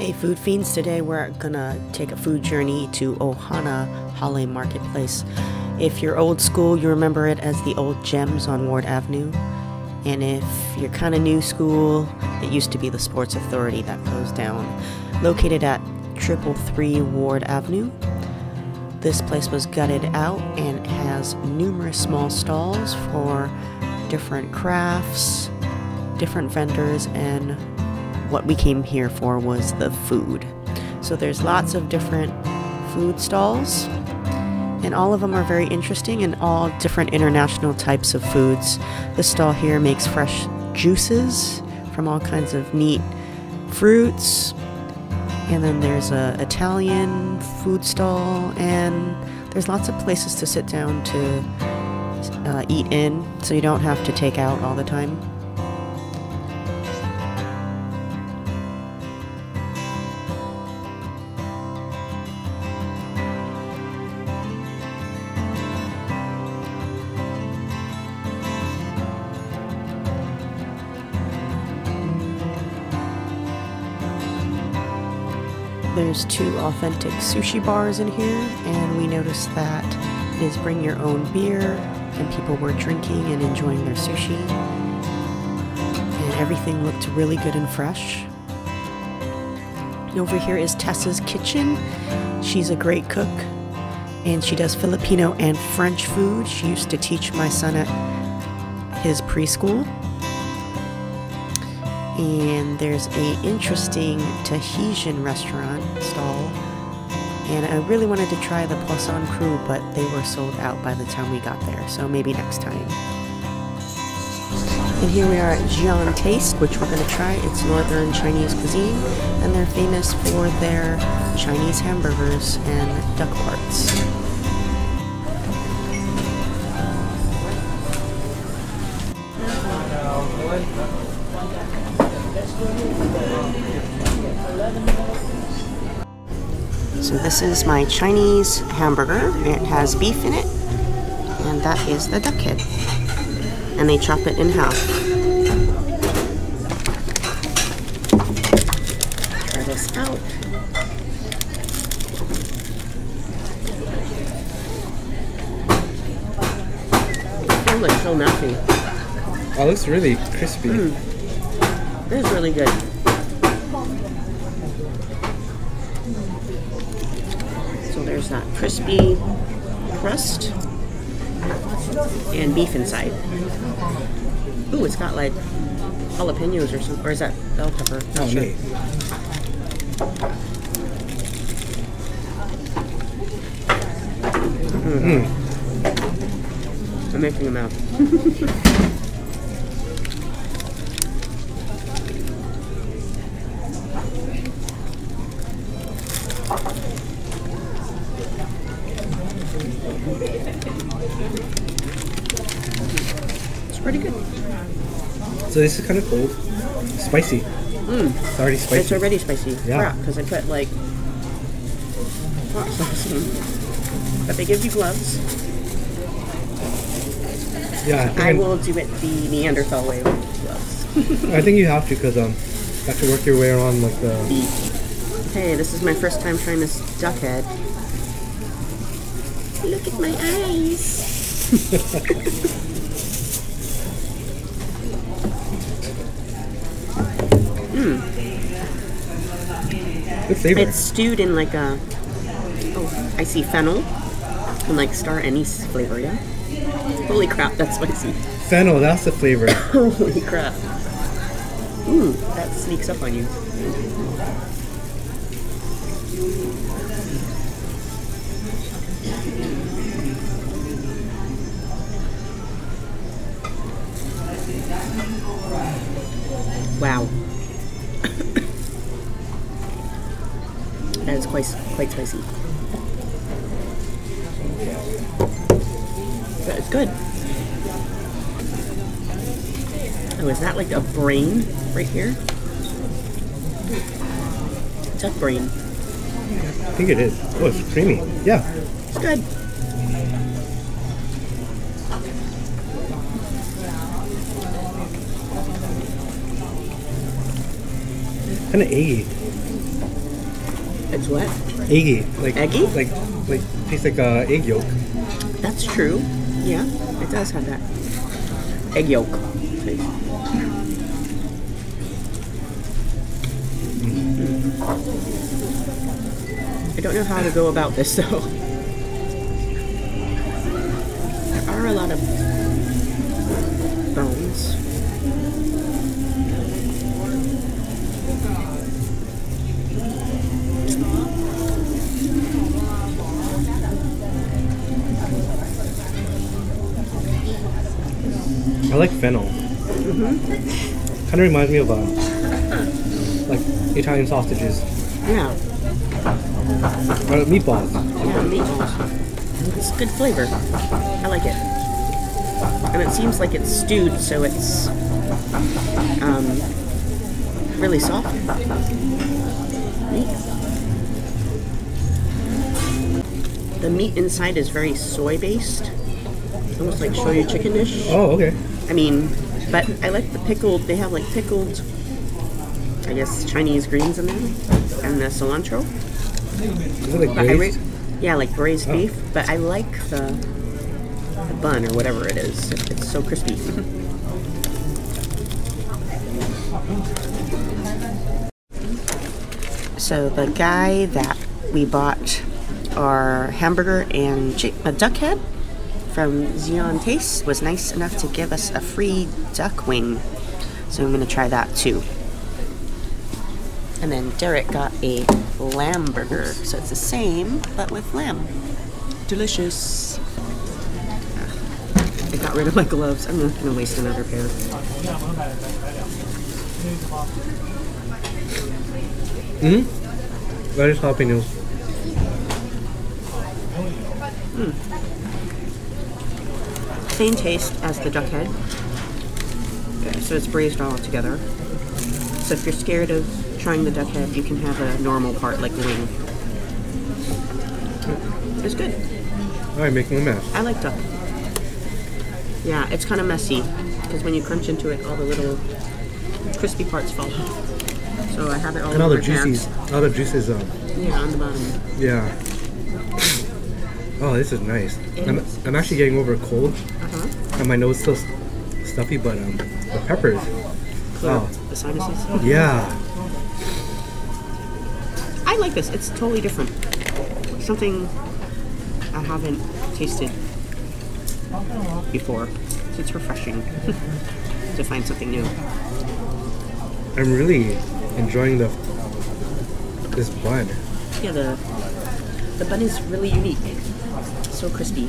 Hey food fiends, today we're gonna take a food journey to Ohana Hale Marketplace. If you're old school, you remember it as the old Gems on Ward Avenue. And if you're kind of new school, it used to be the Sports Authority that closed down. Located at Triple Three Ward Avenue. This place was gutted out and has numerous small stalls for different crafts, different vendors, and what we came here for was the food. So there's lots of different food stalls, and all of them are very interesting and all different international types of foods. This stall here makes fresh juices from all kinds of neat fruits. And then there's a Italian food stall, and there's lots of places to sit down to uh, eat in, so you don't have to take out all the time. There's two authentic sushi bars in here, and we noticed that it is bring your own beer, and people were drinking and enjoying their sushi. And everything looked really good and fresh. Over here is Tessa's Kitchen. She's a great cook, and she does Filipino and French food. She used to teach my son at his preschool and there's a interesting Tahitian restaurant stall. And I really wanted to try the Poisson Cru, but they were sold out by the time we got there, so maybe next time. And here we are at Xian Taste, which we're going to try. It's northern Chinese cuisine, and they're famous for their Chinese hamburgers and duck parts. So this is my Chinese hamburger. It has beef in it, and that is the duck head. And they chop it in half. Try this out. It looks so melty. Oh, it looks really crispy. Mm. It is really good. So there's that crispy crust and beef inside. Ooh, it's got like jalapenos or something, or is that bell pepper? Not Oh, sure. neat. Mm. Mm. I'm making a mouth. pretty good. So this is kind of cool. Spicy. It's already spicy. It's already spicy. Yeah. because I put like hot sauce in. But they give you gloves. yeah, I I I, will do it the Neanderthal way with gloves. I think you have to because um, you have to work your way around like the. Beef. Hey, this is my first time trying this duck head. Look at my eyes. Hmm. Flavor. It's stewed in like a. Oh, I see fennel and like star anise flavor. Yeah. Holy crap, that's spicy. Fennel, that's the flavor. Holy crap. Ooh, that sneaks up on you. Wow. Is quite quite spicy. But it's good. Oh, is that like a brain right here? Duck brain. I think it is. Oh, it's creamy. Yeah. It's good. Kind of eggy. It's what? Eggy. Like Eggy? Like like tastes like uh, egg yolk. That's true. Yeah, it does have that egg yolk. taste. Mm. I don't know how to go about this though. There are a lot of I like fennel. Mm-hmm. Kind of reminds me of uh, like Italian sausages Yeah, or meatballs. yeah, meatballs. It's good flavor. I like it. And it seems like it's stewed, so it's um, really soft. Neat. The meat inside is very soy based, almost like shoyu chicken dish. Oh, okay. I mean, but I like the pickled. They have like pickled, I guess Chinese greens in there, and the cilantro. Is it like braised? ra- yeah, like braised Oh. beef. But I like the, the bun or whatever it is. It's so crispy. so the guy that we bought our hamburger and a duck head from Xian Taste was nice enough to give us a free duck wing. So I'm gonna try that too. And then Derrick got a lamb burger. So it's the same, but with lamb. Delicious. I got rid of my gloves. I'm not gonna waste another pair. Mm-hmm. That is jalapenos. Same taste as the duck head. Okay, so it's braised all together. So if you're scared of trying the duck head, you can have a normal part like the wing. It's good. All right, making a mess. I like duck. Yeah, it's kind of messy because when you crunch into it, all the little crispy parts fall off. So I have it all And all the juices, all the juices. Um, Yeah, on the bottom. yeah. Oh, this is nice. It I'm, is. I'm actually getting over a cold, Uh huh. and my nose is still stuffy, but um, the peppers. Clear Oh. the sinuses. Yeah. I like this. It's totally different. Something I haven't tasted before. So it's refreshing to find something new. I'm really enjoying the this bun. Yeah, the the bun is really unique. So crispy.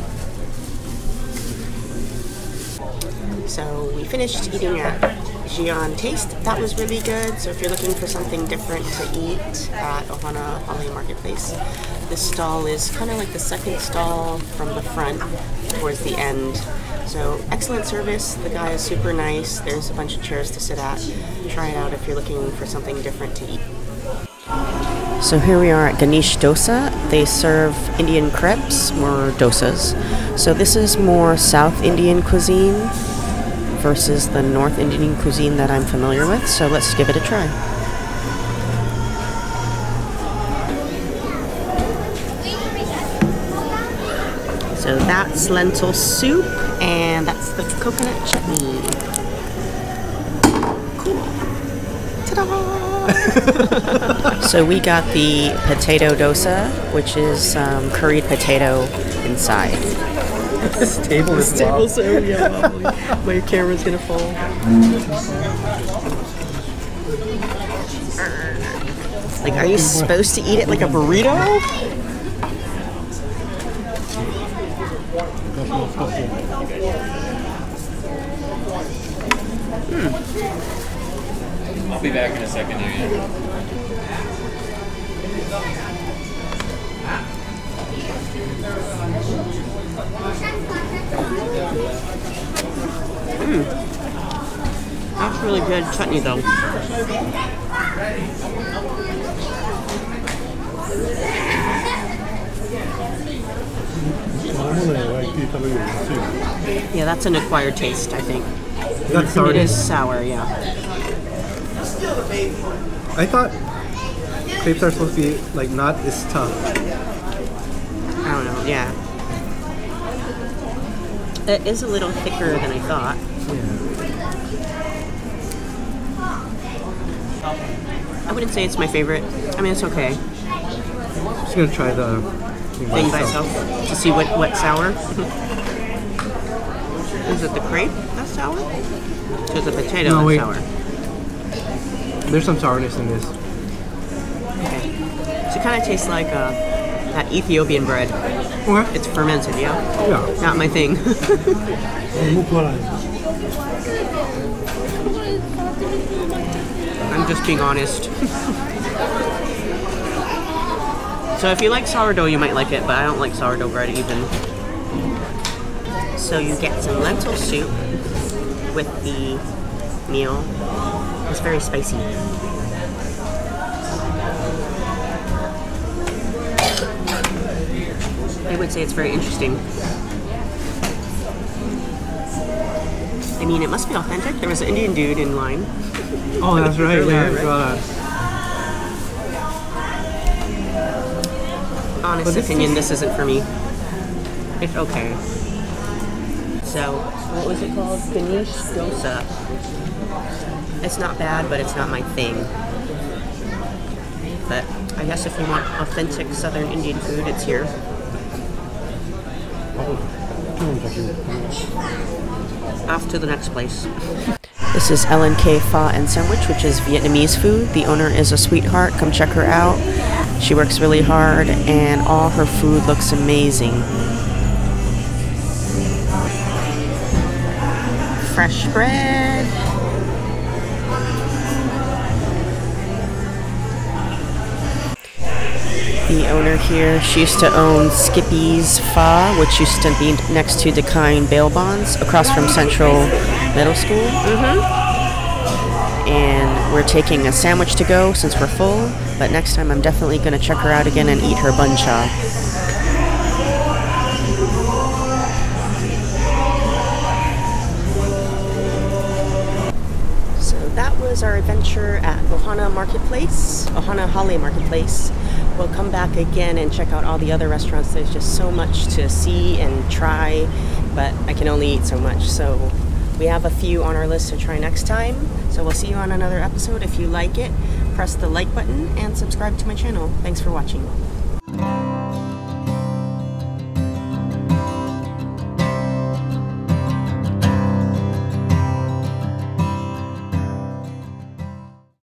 So we finished eating at Xian Taste. That was really good. So if you're looking for something different to eat at Ohana Hale Marketplace, this stall is kind of like the second stall from the front towards the end. So excellent service. The guy is super nice. There's a bunch of chairs to sit at. Try it out if you're looking for something different to eat. So here we are at Ganesh Dosa. They serve Indian crepes or dosas. So this is more South Indian cuisine versus the North Indian cuisine that I'm familiar with. So let's give it a try. So that's lentil soup and that's the coconut chutney. Cool. Ta-da! so we got the potato dosa, which is um, curried potato inside. This table is Table so yeah, wobbly. my camera's gonna fall. Like, are you supposed to eat it like a burrito? I'll be back in a second again. Hmm. That's really good chutney though. Yeah, that's an acquired taste, I think. That's It is sour, yeah. I thought crepes are supposed to be like not as tough. I don't know. Yeah. It is a little thicker than I thought. I wouldn't say it's my favorite. I mean, it's okay. I'm just gonna try the Thing by itself to see what what sour. is it the crepe that's sour? Because the potato No, is wait. sour. There's some sourness in this. Okay. So it kind of tastes like uh, that Ethiopian bread. Okay. It's fermented, yeah. Yeah. Not my thing. I'm just being honest. so if you like sourdough, you might like it, but I don't like sourdough bread even. So you get some lentil soup with the meal. It's very spicy. I would say it's very interesting. I mean, it must be authentic. There was an Indian dude in line. Oh, that's right. Earlier, Yeah, right? that. Honest this opinion, is- this isn't for me. It's okay. So, what was it called? Ganesh dosa. It's not bad, but it's not my thing. But I guess if you want authentic Southern Indian food, it's here. Off to the next place. This is L&K Pho and Sandwich, which is Vietnamese food. The owner is a sweetheart. Come check her out. She works really hard, and all her food looks amazing. Fresh bread. The owner here, she used to own Skippy's Pho, which used to be next to Decline Bail Bonds, across from Central Middle School. Mm-hmm. And we're taking a sandwich to go since we're full, but next time I'm definitely going to check her out again and eat her bun cha. That was our adventure at Ohana Marketplace, Ohana Hale Marketplace. We'll come back again and check out all the other restaurants. There's just so much to see and try, but I can only eat so much. So we have a few on our list to try next time. So we'll see you on another episode. If you like it, press the like button and subscribe to my channel. Thanks for watching.